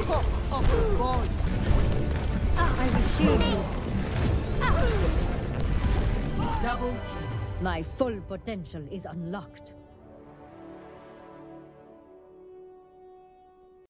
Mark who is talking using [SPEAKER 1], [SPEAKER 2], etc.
[SPEAKER 1] I. Double. My full potential is unlocked.